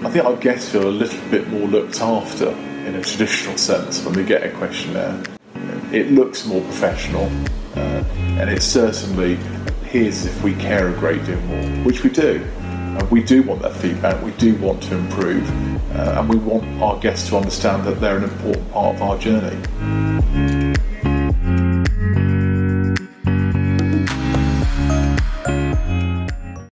I think our guests feel a little bit more looked after in a traditional sense when we get a questionnaire. It looks more professional, uh, and it certainly appears as if we care a great deal more, which we do. Uh, we do want that feedback, we do want to improve, uh, and we want our guests to understand that they're an important part of our journey.